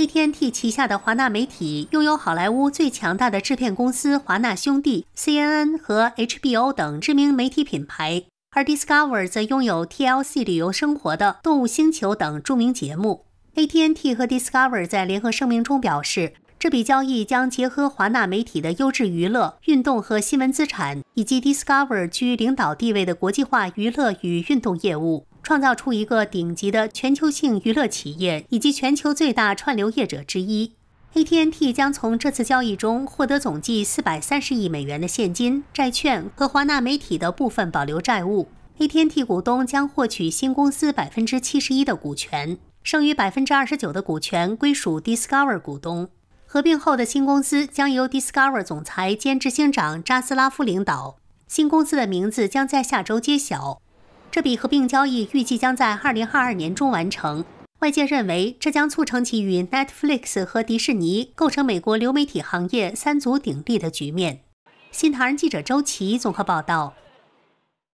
A T N T 旗下的华纳媒体拥有好莱坞最强大的制片公司华纳兄弟、CNN 和 HBO 等知名媒体品牌，而 Discover 则拥有 TLC 旅游生活的《动物星球》等著名节目。A T N T 和 Discover 在联合声明中表示。这笔交易将结合华纳媒体的优质娱乐、运动和新闻资产，以及 Discover 居领导地位的国际化娱乐与运动业务，创造出一个顶级的全球性娱乐企业以及全球最大串流业者之一。AT&T 将从这次交易中获得总计430亿美元的现金、债券和华纳媒体的部分保留债务。AT&T 股东将获取新公司71%的股权，剩余29%的股权归属 Discover 股东。合并后的新公司将由 Discover 总裁兼执行长扎斯拉夫领导。新公司的名字将在下周揭晓。这笔合并交易预计将在二零二二年中完成。外界认为，这将促成其与 Netflix 和迪士尼构成美国流媒体行业三足鼎立的局面。新唐人记者周琦综合报道。